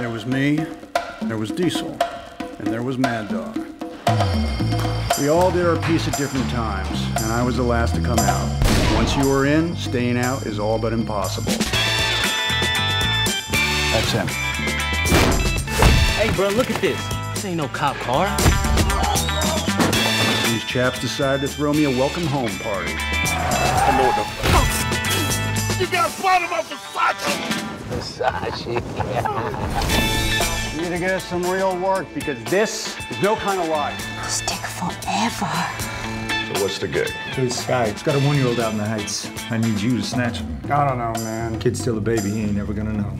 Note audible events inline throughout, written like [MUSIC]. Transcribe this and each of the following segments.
There was me, there was Diesel, and there was Mad Dog. We all did our piece at different times, and I was the last to come out. Once you are in, staying out is all but impossible. That's him. Hey, bro, look at this. This ain't no cop car. These chaps decided to throw me a welcome home party. I know what the fuck. You got bottom of Versace. Versace. [LAUGHS] You need to get us some real work because this is no kind of life. This take forever. So what's the gig? Hey, Sky, it's got a one-year-old out in the Heights. I need you to snatch him. I don't know, man. Kid's still a baby. He ain't never gonna know.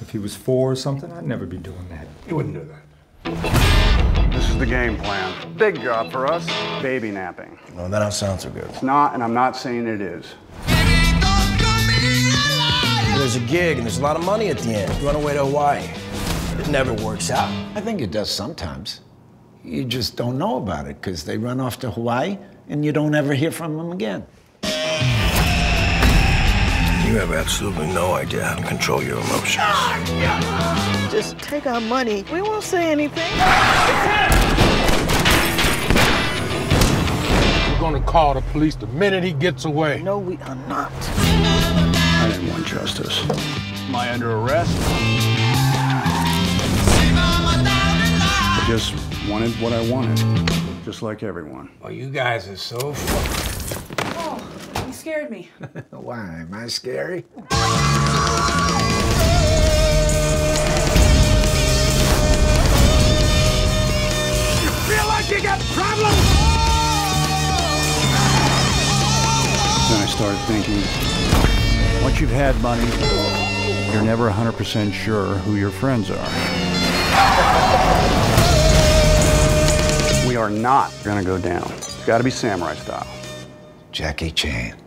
If he was four or something, I'd never be doing that. You wouldn't do that. This is the game plan. Big job for us, baby napping. No, that don't sound so good. It's not, and I'm not saying it is. There's a gig and there's a lot of money at the end. Run away to Hawaii. It never works out. I think it does sometimes. You just don't know about it because they run off to Hawaii and you don't ever hear from them again. You have absolutely no idea how to control your emotions. Just take our money. We won't say anything. We're gonna call the police the minute he gets away. No, we are not. I didn't want justice. Am I under arrest? I just wanted what I wanted, just like everyone. Oh, you guys are so fun. Oh, you scared me. [LAUGHS] Why? Am I scary? You feel like you got problems? Then I started thinking, once you've had money, you're never 100% sure who your friends are. We are not gonna go down. It's gotta be samurai style. Jackie Chan.